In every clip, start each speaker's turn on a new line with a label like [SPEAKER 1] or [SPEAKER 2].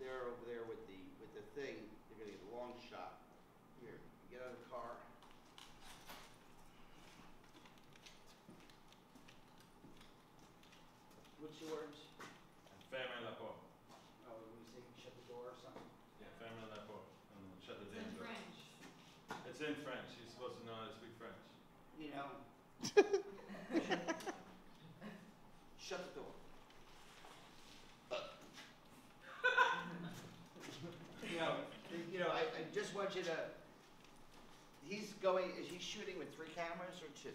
[SPEAKER 1] they're over there with the, with the thing, they're gonna get a long shot. Here, get out of the car. What's yours?
[SPEAKER 2] Ferme la porte.
[SPEAKER 1] Oh, we say shut the door or something?
[SPEAKER 2] Yeah, ferme la porte. And shut the
[SPEAKER 3] It's in
[SPEAKER 2] damn door.
[SPEAKER 3] French.
[SPEAKER 2] It's in French. You're supposed to know how to speak French.
[SPEAKER 1] You know. Shut the door. You know, you know, I, I just want you to, he's going, is he shooting with three cameras or two?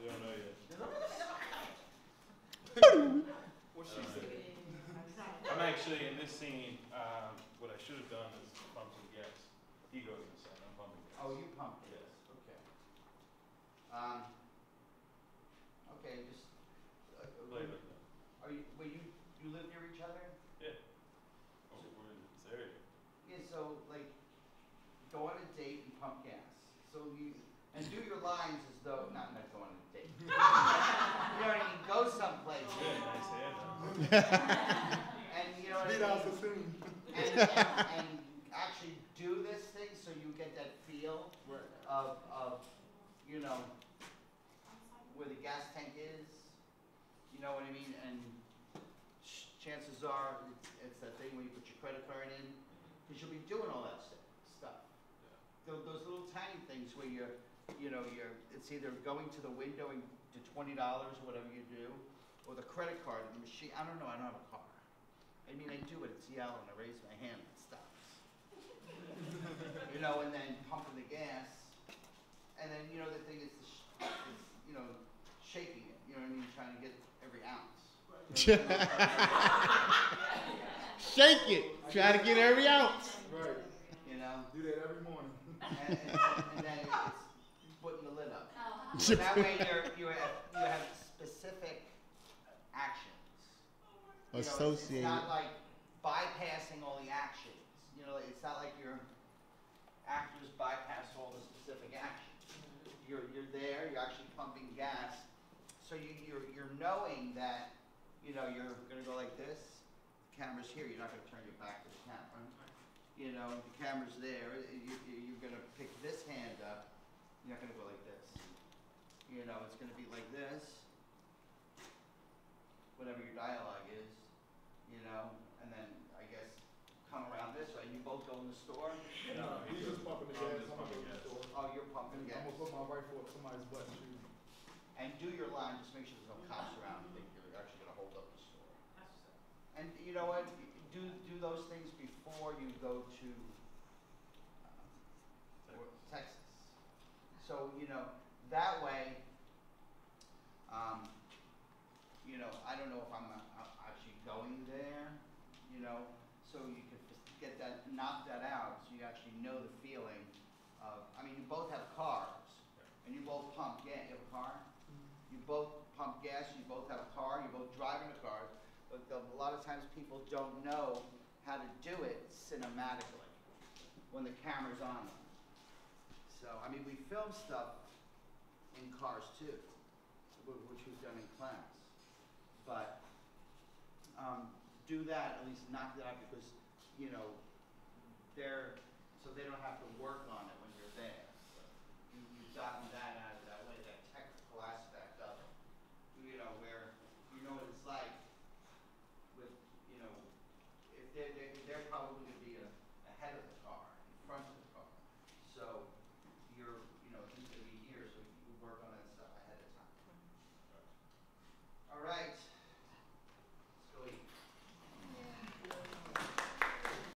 [SPEAKER 2] We don't know yet. She saying? I'm actually in this scene. Um, what I should have done is pump some gas. He goes inside. I'm pumping gas.
[SPEAKER 1] Oh, you pump it?
[SPEAKER 2] Yes.
[SPEAKER 1] Okay. Um, okay, just, uh,
[SPEAKER 2] Play like that.
[SPEAKER 1] are you, well, you, you live near each other? Yeah.
[SPEAKER 2] Oh, we're in this area.
[SPEAKER 1] Yeah, so like, go on a date and pump gas. So you, and do your lines as though, not, not go on a date. You know what I mean, go someplace.
[SPEAKER 2] Good, nice hair.
[SPEAKER 1] And you know what I mean? And, and, and actually do this thing so you get that feel of, of, you know, where the gas tank is. You know what I mean? And chances are, it's, it's that thing where you put your credit card in, because you'll be doing all that stuff. Tho- Those little tiny things where you're, you know, you're, it's either going to the window and to twenty dollars or whatever you do, or the credit card, the machine, I don't know, I don't have a car. I mean, I do it, it's yellow, and I raise my hand, and it stops. You know, and then pumping the gas, and then, you know, the thing is, the sh- is, you know, shaking it, you know what I mean, trying to get every ounce. You know what I mean?
[SPEAKER 4] Shake it. Try to get every ounce.
[SPEAKER 5] Right.
[SPEAKER 1] You know,
[SPEAKER 5] Do that every morning.
[SPEAKER 1] And, and, and then it's putting the lid up. Oh. So that way you're, you have, you have specific actions. You know, it's-
[SPEAKER 4] Associated.
[SPEAKER 1] It's not like bypassing all the actions, you know, it's not like your actors bypass all the specific actions. You're, you're there, you're actually pumping gas, so you, you're, you're knowing that, you know, you're gonna go like this, the camera's here, you're not gonna turn your back to the camera. You know, the camera's there, you, you- you're gonna pick this hand up, you're not gonna go like this. You know, it's gonna be like this, whatever your dialogue is, you know, and then I guess come around this way. You both go in the store.
[SPEAKER 5] No, he's just pumping the gas. I'm gonna go to the store.
[SPEAKER 1] Oh, you're pumping gas.
[SPEAKER 5] I'm gonna put my rifle up somebody's butt and shoot.
[SPEAKER 1] And do your line. Just make sure there's no cops around. You think you're actually gonna hold up the store. And you know what? Do do those things before you go to uh, Texas. So you know that way. Um, you know, I don't know if I'm uh, actually going there. You know, so you could just get that, knock that out, so you actually know the feeling of. I mean, you both have cars, and you both pump gas. You have a car. You both pump gas. You both have a car. You're both driving a car. But the, a lot of times people don't know how to do it cinematically when the camera's on them. So, I mean, we film stuff in cars too, which we've done in class. But um, do that, at least knock that out because, you know, they're, so they don't have to work on it when you're there. You, you've gotten that